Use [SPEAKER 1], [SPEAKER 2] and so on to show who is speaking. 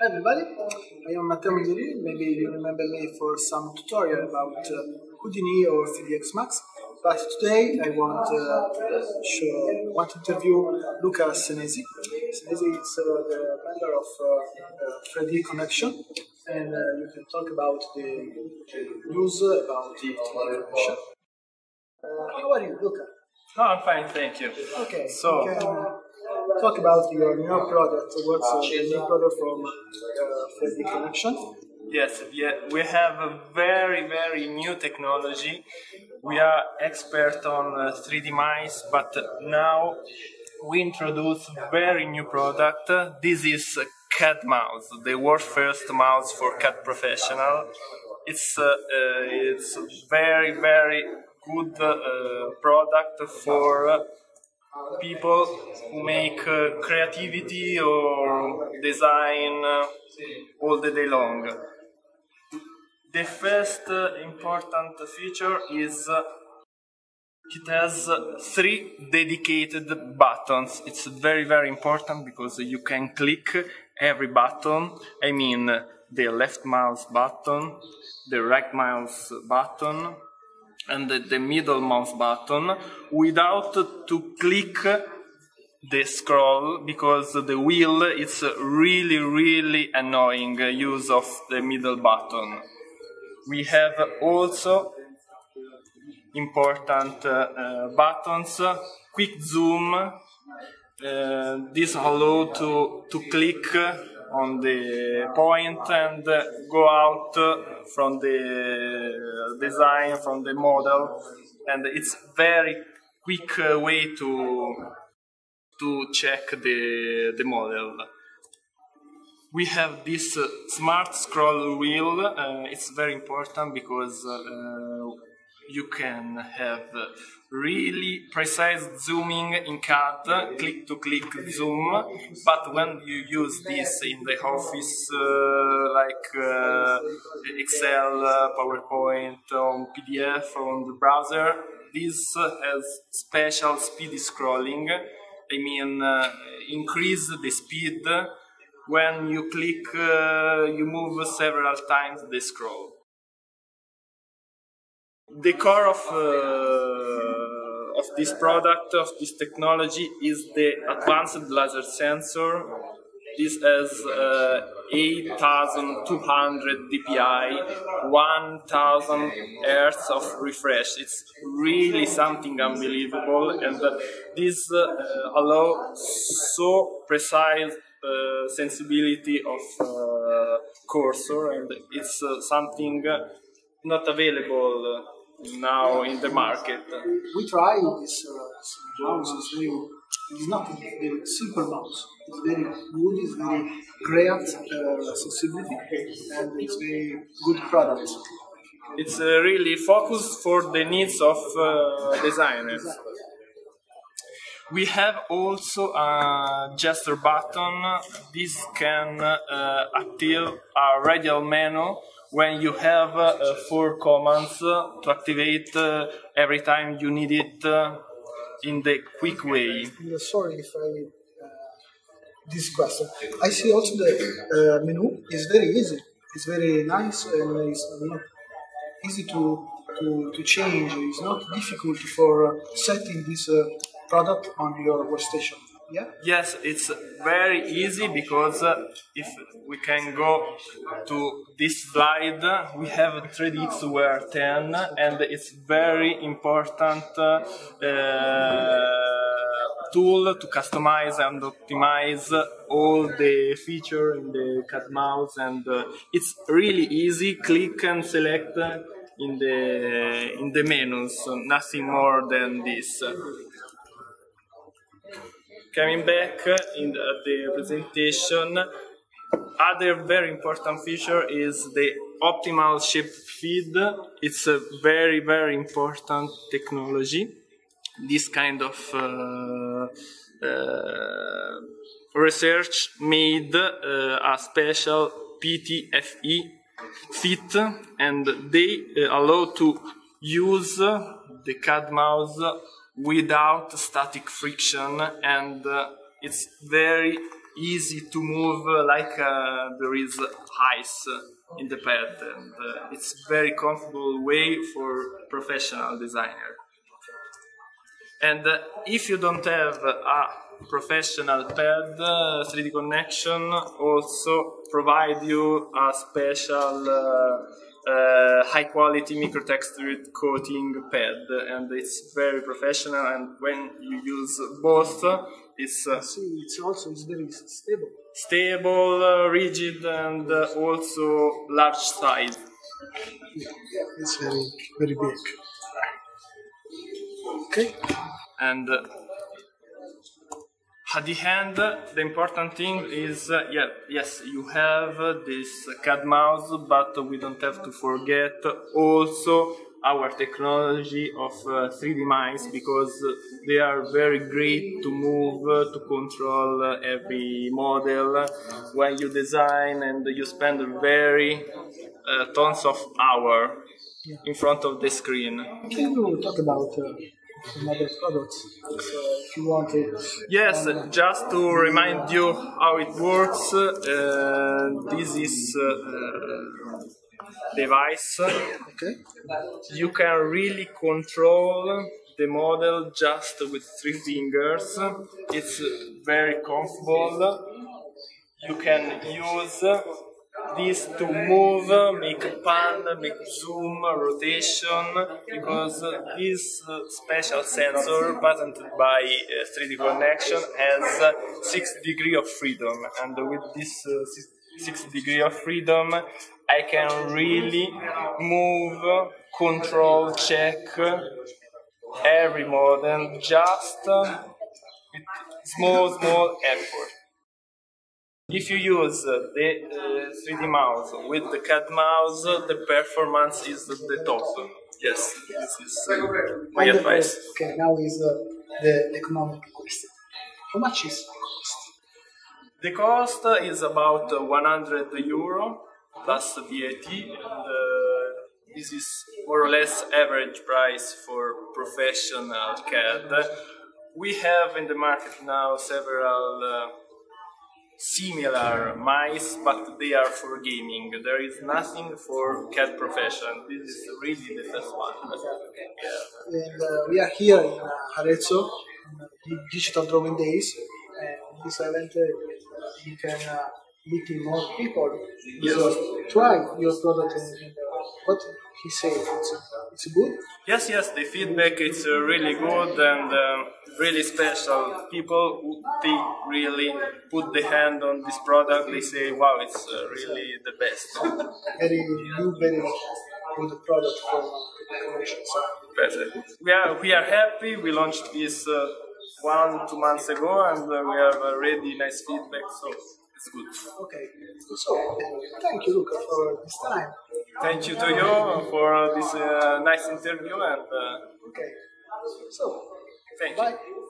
[SPEAKER 1] Hi everybody, I am Matteo Migliorini. Maybe you remember me for some tutorial about uh, Houdini or 3ds Max. But today I want uh, show, want to interview Luca Senesi. Senesi is uh, the member of uh, 3D Connexion, and uh, you can talk about the news about the 3D Connexion. Uh, how are you, Luca?
[SPEAKER 2] No, I'm fine, thank you.
[SPEAKER 1] Okay,
[SPEAKER 2] So-
[SPEAKER 1] uh, talk about your new product. What's uh, the new product from uh, 3D Connexion?
[SPEAKER 2] Yes, we have a very, very new technology. We are expert on uh, 3D mice, but now we introduce very new product. This is CadMouse, the world first mouse for CAD professional. It's uh, uh, it's a very, very good uh, product for uh, people who make uh, creativity or design uh, all the day long. The first uh, important feature is uh, it has three dedicated buttons. It's very very important because you can click every button. I mean the left mouse button, the right mouse button, and the, the middle mouse button without to click the scroll because the wheel is really really annoying use of the middle button. We have also important uh, uh, buttons, quick zoom. Uh, this allow to to click on the point and go out from the design from the model, and it's very quick way to to check the the model. We have this smart scroll wheel. Uh, it's very important because uh, you can have really precise zooming in CAD, click to click zoom. But when you use this in the office, uh, like uh, Excel, uh, PowerPoint, on PDF, on the browser, this has special speedy scrolling. I mean, uh, increase the speed. When you click, uh, you move several times the scroll. The core of uh, of this product, of this technology, is the advanced laser sensor. This has uh, 8,200 dpi, 1,000 hertz of refresh. It's really something unbelievable, and uh, this uh, allow so precise uh, sensibility of uh, cursor, and it's something not available now in the market.
[SPEAKER 1] We try this uh, mouse. It's very, it's not a very simple mouse. It's very good. It's very great uh, sensibility, and it's very good product.
[SPEAKER 2] It's uh, really focused for the needs of uh, designers. We have also a gesture button. This can uh, active a radial menu when you have uh, four commands uh, to activate uh, every time you need it uh, in the quick way.
[SPEAKER 1] Uh, Sorry if I uh, this question. I see also the uh, menu is very easy. It's very nice and it's not easy to to, to change. It's not difficult for uh, setting this uh, product on your workstation. Yeah.
[SPEAKER 2] Yes, it's very easy because uh, if we can go to this slide, we have 3DxWare 10 and it's very important uh, uh, tool to customize and optimize all the feature in the CadMouse and uh, it's really easy click and select in the in the menus nothing more than this coming back in the, the presentation, other very important feature is the optimal shape feed. It's a very, very important technology. This kind of uh, uh, research made uh, a special PTFE fit and they uh, allow to use the CadMouse without static friction and uh, it's very easy to move uh, like uh, there is ice in the pad and uh, it's very comfortable way for professional designer. And uh, if you don't have a professional pad 3D Connexion also provide you a special uh, high quality microtextured coating pad and it's very professional and when you use both it's uh,
[SPEAKER 1] See, it's also it's very stable.
[SPEAKER 2] stable uh, rigid and uh, also large size
[SPEAKER 1] Yeah, it's very very big. Okay.
[SPEAKER 2] and uh, at the end the important thing is uh, yeah yes you have uh, this CadMouse but we don't have to forget also our technology of uh, 3D mice because they are very great to move uh, to control uh, every model. When you design and you spend very uh, tons of hour in front of the screen.
[SPEAKER 1] Can you talk about uh, some other products so if you want to?
[SPEAKER 2] Yes, just to remind you how it works, uh, this is uh, uh, device.
[SPEAKER 1] Okay.
[SPEAKER 2] You can really control the model just with three fingers. It's very comfortable. You can use this to move, make pan, make zoom, rotation, because this uh, special sensor patented by uh, 3D Connexion has uh, 6 degree of freedom, and with this uh, six- degree of freedom, I can really move, control, check every model just uh, with small, small effort. If you use uh, the uh, 3D mouse with the CadMouse, uh, the performance is the top. Yes, this is uh, my
[SPEAKER 1] And, uh,
[SPEAKER 2] advice.
[SPEAKER 1] Okay, now is uh, the economic question. How much is the cost?
[SPEAKER 2] The cost is about uh, 100 euro plus VAT, and uh, this is more or less average price for professional CAD. We have in the market now several uh, similar mice, but they are for gaming. There is nothing for CAD profession. This is really the first one. Yeah.
[SPEAKER 1] And uh, we are here in uh, Arezzo, in Digital Drawing Days, and this event uh, you can uh, meet more people.
[SPEAKER 2] Yes.
[SPEAKER 1] So try your product and, uh, what he said. It's, it's good.
[SPEAKER 2] Yes, yes, the feedback is uh, really good and um, really special. People who they really put the hand on this product, they say, "Wow, it's uh, really the best."
[SPEAKER 1] Very new, very good product for. So,
[SPEAKER 2] Perfect. We are we are happy. We launched this uh, one two months ago, and uh, we have already nice feedback, so it's good.
[SPEAKER 1] okay. So thank you, Luca, for this time.
[SPEAKER 2] Thank you to you for this uh, nice interview, and uh,
[SPEAKER 1] Okay. So
[SPEAKER 2] thank you.
[SPEAKER 1] bye.